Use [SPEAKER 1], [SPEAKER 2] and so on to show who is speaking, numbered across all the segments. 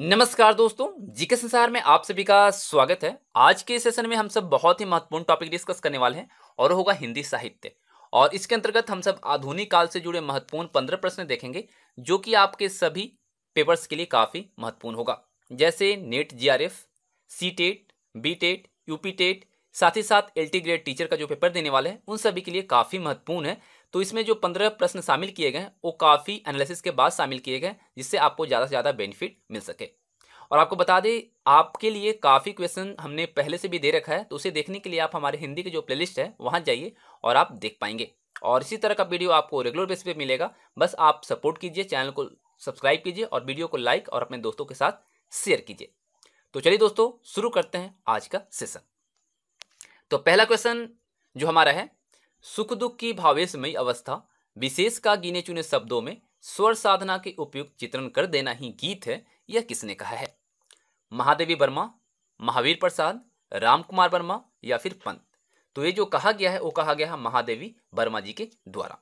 [SPEAKER 1] नमस्कार दोस्तों, जीके संसार में आप सभी का स्वागत है। आज के सेशन में हम सब बहुत ही महत्वपूर्ण टॉपिक डिस्कस करने वाले हैं, और होगा हिंदी साहित्य। और इसके अंतर्गत हम सब आधुनिक काल से जुड़े महत्वपूर्ण पंद्रह प्रश्न देखेंगे, जो कि आपके सभी पेपर्स के लिए काफ़ी महत्वपूर्ण होगा। जैसे NET J R F C TET B TET UP TET साथ ही साथ एलटी ग्रेड टीचर का जो पेपर देने वाले हैं, उन सभी के लिए काफ़ी महत्वपूर्ण है। तो इसमें जो पंद्रह प्रश्न शामिल किए गए, वो काफ़ी एनालिसिस के बाद शामिल किए गए, जिससे आपको ज़्यादा से ज़्यादा बेनिफिट मिल सके। और आपको बता दें, आपके लिए काफ़ी क्वेश्चन हमने पहले से भी दे रखा है तो उसे देखने के लिए आप हमारे हिंदी की जो प्लेलिस्ट है, वहाँ जाइए और आप देख पाएँगे। और इसी तरह का वीडियो आपको रेगुलर बेस पे मिलेगा। बस आप सपोर्ट कीजिए चैनल को सब्सक्राइब कीजिए और वीडियो को लाइक और अपने दोस्तों के साथ शेयर कीजिए। तो चलिए दोस्तों, शुरू करते हैं आज का सेशन तो पहला क्वेश्चन जो हमारा है सुख दुख की भावेशमयी अवस्था, विशेष का गिने चुने शब्दों में स्वर साधना के उपयुक्त चित्रण कर देना ही गीत है, यह किसने कहा है? महादेवी वर्मा, महावीर प्रसाद राम कुमार वर्मा या फिर पंत? तो ये जो कहा गया है, वो कहा गया है महादेवी वर्मा जी के द्वारा।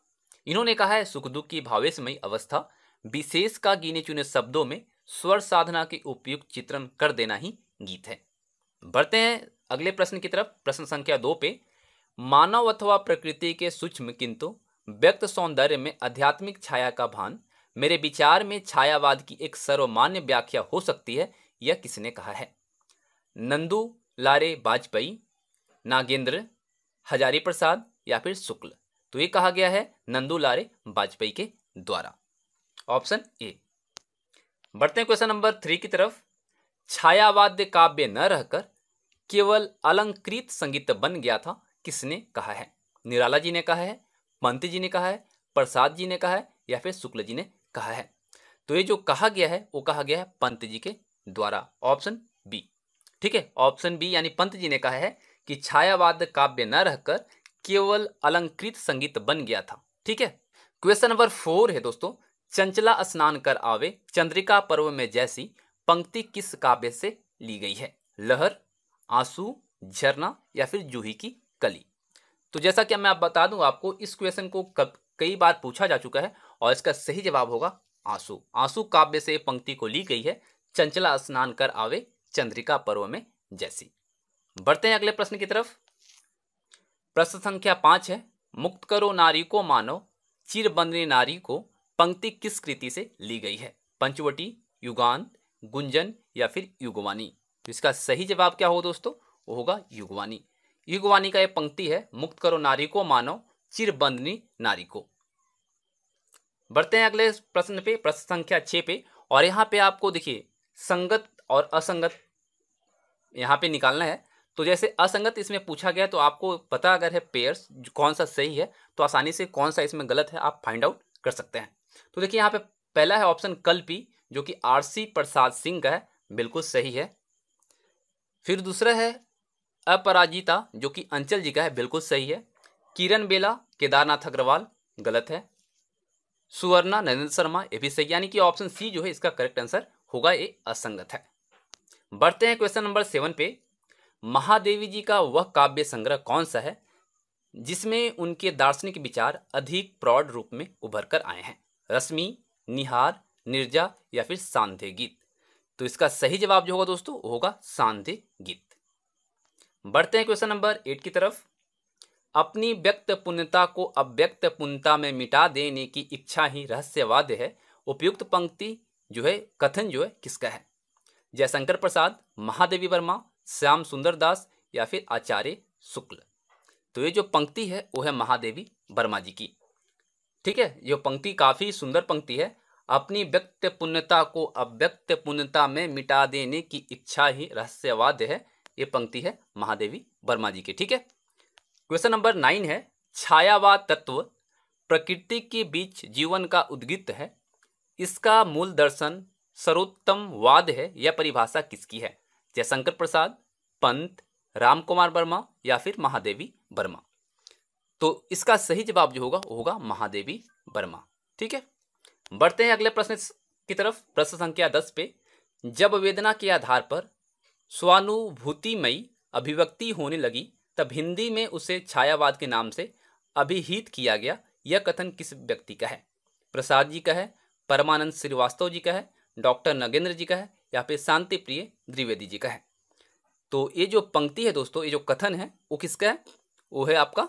[SPEAKER 1] इन्होंने कहा है सुख दुख की भावेशमयी अवस्था, विशेष का गिने चुने शब्दों में स्वर साधना के उपयुक्त चित्रण कर देना ही गीत है। बढ़ते हैं अगले प्रश्न की तरफ़, प्रश्न संख्या दो पे मानव अथवा प्रकृति के सूक्ष्म किंतु व्यक्त सौंदर्य में आध्यात्मिक छाया का भान, मेरे विचार में छायावाद की एक सर्वमान्य व्याख्या हो सकती है, यह किसने कहा है? नंदू, लारे, वाजपेयी, नागेंद्र, हजारी प्रसाद या फिर शुक्ल? तो ये कहा गया है नंदू, लारे, वाजपेयी के द्वारा। Option A. बढ़ते हैं क्वेश्चन नंबर थ्री की तरफ़। छायावाद्य काव्य न रहकर केवल अलंकृत संगीत बन गया था किसने कहा है? निराला जी ने कहा है, पंत जी ने कहा है, प्रसाद जी ने कहा है या फिर शुक्ल जी ने कहा है? तो ये जो कहा गया है, वो कहा गया है पंत जी के द्वारा। ऑप्शन बी ठीक है, ऑप्शन बी यानी पंत जी ने कहा है कि छायावाद काव्य न रहकर केवल अलंकृत संगीत बन गया था। ठीक है? क्वेश्चन नंबर फोर है दोस्तों। चंचला स्नान कर आवे, चंद्रिका पर्व में जैसी पंक्ति किस काव्य से ली गई है? लहर, आँसू, झरना या फिर जूही की कली। तो जैसा कि मैं आप बता दूँ, आपको इस क्वेश्चन को कब, कई बार पूछा जा चुका है और इसका सही जवाब होगा आँसू। आँसू काव्य से पंक्ति को ली गई है चंचला स्नान कर आवे चंद्रिका पर्व में जैसी। बढ़ते हैं अगले प्रश्न की तरफ़। प्रश्न संख्या पाँच है, मुक्त करो नारी को मानो, चिरबंदनी नारी को पंक्ति किस कृति से ली गई है? पंचवटी, युगांत, गुंजन या फिर युगवानी तो इसका सही जवाब क्या हो दोस्तों? वो होगा युगवानी युगवाणी का यह पंक्ति है, मुक्त करो नारी को, मानो चिरबंदनी नारी को। बढ़ते हैं अगले प्रश्न पे, प्रश्न संख्या छः पे, और यहाँ पे आपको देखिए, संगत और असंगत यहाँ पे निकालना है। तो जैसे असंगत इसमें पूछा गया तो आपको पता अगर है पेयर्स कौन सा सही है तो आसानी से कौन सा इसमें गलत है, आप फाइंड आउट कर सकते हैं। तो देखिए यहाँ पे पहला है ऑप्शन कल्पी, जो कि आरसी प्रसाद सिंह का है, बिल्कुल सही है। फिर दूसरा है अपराजिता, जो कि अंचल जी का है, बिल्कुल सही है। किरण बेला, केदारनाथ अग्रवाल, गलत है। सुवर्णा, नरेंद्र शर्मा, ये भी सही, यानी कि ऑप्शन सी जो है, इसका करेक्ट आंसर होगा, ये असंगत है। बढ़ते हैं क्वेश्चन नंबर सेवन पे। महादेवी जी का वह काव्य संग्रह कौन सा है, जिसमें उनके दार्शनिक विचार अधिक प्रौढ़ रूप में उभर कर आए हैं? रश्मि, निहार, निर्जा या फिर सांधे गीत? तो इसका सही जवाब जो होगा दोस्तों होगा सांधे गीत। बढ़ते हैं क्वेश्चन नंबर एट की तरफ़। अपनी व्यक्त पुण्यता को अव्यक्त पुण्यता में मिटा देने की इच्छा ही रहस्यवाद है। उपयुक्त पंक्ति जो है, कथन जो है, किसका है? जयशंकर प्रसाद, महादेवी वर्मा, श्याम सुंदर दास या फिर आचार्य शुक्ल। तो ये जो पंक्ति है, वो है महादेवी वर्मा जी की। ठीक है, ये पंक्ति काफ़ी सुंदर पंक्ति है। अपनी व्यक्त पुण्यता को अव्यक्त पुण्यता में मिटा देने की इच्छा ही रहस्यवाद है। ये पंक्ति है महादेवी वर्मा जी की, ठीक है? क्वेश्चन नंबर नाइन है, छायावाद तत्व प्रकृति के बीच जीवन का उद्गित है, इसका मूल दर्शन सर्वोत्तम वाद है यह परिभाषा किसकी है? जयशंकर प्रसाद, पंत राम कुमार वर्मा या फिर महादेवी वर्मा? तो इसका सही जवाब जो होगा होगा महादेवी वर्मा, ठीक है? बढ़ते हैं अगले प्रश्न की तरफ़, प्रश्न संख्या दस पे। जब वेदना के आधार पर स्वानुभूतिमयी अभिव्यक्ति होने लगी, तब हिंदी में उसे छायावाद के नाम से अभिहित किया गया। यह कथन किस व्यक्ति का है? प्रसाद जी का है, परमानंद श्रीवास्तव जी का है, डॉक्टर नगेंद्र जी का है, या फिर शांति प्रिय द्विवेदी जी का है? तो ये जो पंक्ति है दोस्तों, ये जो कथन है, वो किसका है? वो है आपका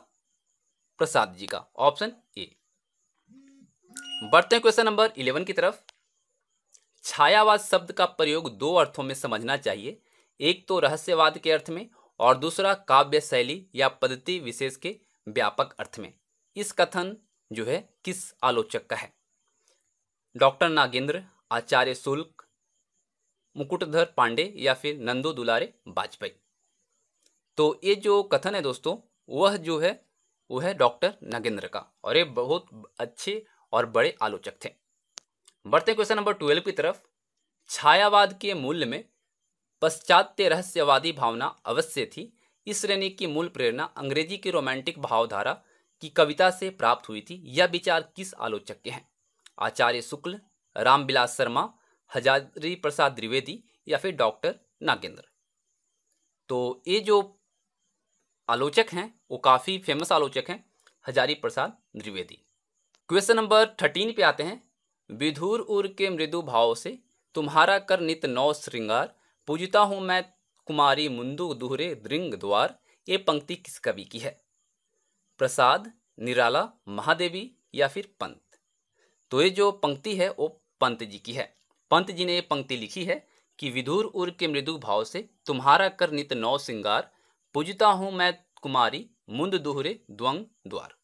[SPEAKER 1] प्रसाद जी का। Option A. बढ़ते हैं क्वेश्चन नंबर इलेवन की तरफ़। छायावाद शब्द का प्रयोग दो अर्थों में समझना चाहिए। एक तो रहस्यवाद के अर्थ में और दूसरा काव्य शैली या पद्धति विशेष के व्यापक अर्थ में। इस कथन जो है, किस आलोचक का है? डॉक्टर नागेंद्र, आचार्य शुल्क, मुकुटधर पांडे या फिर नंदो दुलारे वाजपेयी। तो ये जो कथन है दोस्तों, वह जो है, वो है डॉक्टर नागेंद्र का और ये बहुत अच्छे और बड़े आलोचक थे। बढ़ते क्वेश्चन नंबर ट्वेल्व की तरफ़, छायावाद के मूल्य में पश्चात्य रहस्यवादी भावना अवश्य थी। इस श्रेणी की मूल प्रेरणा अंग्रेज़ी की रोमांटिक भावधारा की कविता से प्राप्त हुई थी। यह विचार किस आलोचक के हैं? आचार्य शुक्ल, रामविलास शर्मा, हजारी प्रसाद द्विवेदी या फिर डॉक्टर नागेंद्र? तो ये जो आलोचक हैं, वो काफ़ी फ़ेमस आलोचक हैं, Hazari Prasad Dwivedi. Question number thirteen पे आते हैं। विधुर उर के मृदु भाव से तुम्हारा कर नित नौ श्रृंगार पूजता हूँ मैं, कुमारी मुंदु दुहरे दृंग द्वार, ये पंक्ति किस कवि की है? प्रसाद, निराला, महादेवी या फिर पंत? तो ये जो पंक्ति है, वो पंत जी की है। पंत जी ने ये पंक्ति लिखी है कि विधुर उर के मृदु भाव से तुम्हारा कर नित नौ श्रृंगार, पूजता हूँ मैं, कुमारी मुंद दुहरे द्वंग द्वार।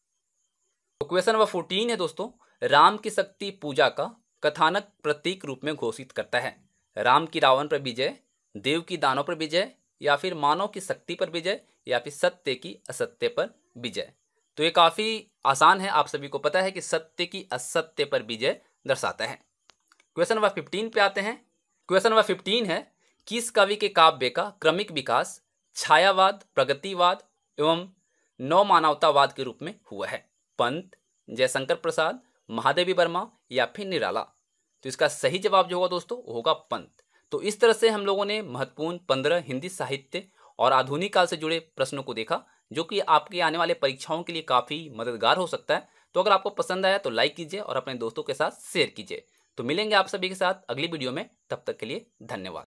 [SPEAKER 1] तो क्वेश्चन नंबर फोर्टीन है दोस्तों, राम की शक्ति पूजा का कथानक प्रतीक रूप में घोषित करता है। राम की रावण पर विजय देव की दानों पर विजय, या फिर मानव की शक्ति पर विजय, या फिर सत्य की असत्य पर विजय। तो ये काफ़ी आसान है, आप सभी को पता है कि सत्य की असत्य पर विजय दर्शाता है। क्वेश्चन नंबर फिफ्टीन पे आते हैं। क्वेश्चन नंबर फिफ्टीन है, किस कवि के काव्य का क्रमिक विकास छायावाद, प्रगतिवाद एवं नव मानवतावाद के रूप में हुआ है? पंत, जयशंकर प्रसाद, महादेवी वर्मा या फिर निराला? तो इसका सही जवाब जो होगा दोस्तों होगा पंत। तो इस तरह से हम लोगों ने महत्वपूर्ण पंद्रह हिंदी साहित्य और आधुनिक काल से जुड़े प्रश्नों को देखा, जो कि आपके आने वाले परीक्षाओं के लिए काफ़ी मददगार हो सकता है। तो अगर आपको पसंद आया तो लाइक कीजिए और अपने दोस्तों के साथ शेयर कीजिए। तो मिलेंगे आप सभी के साथ अगली वीडियो में, तब तक के लिए धन्यवाद।